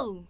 go!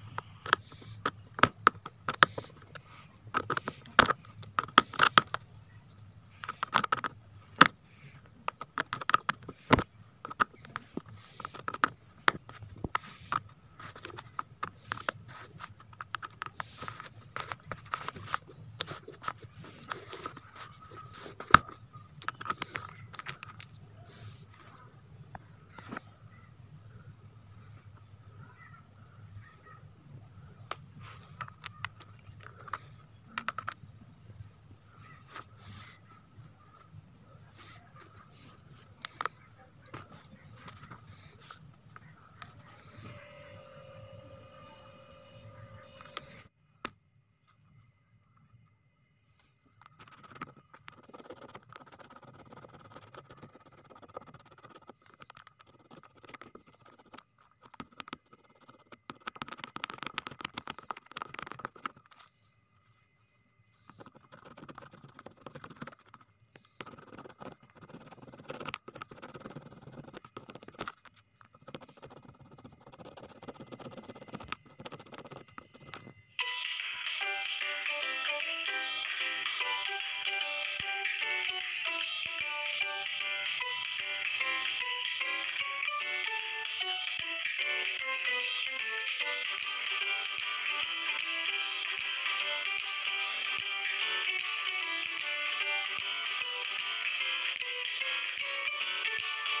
Thank you.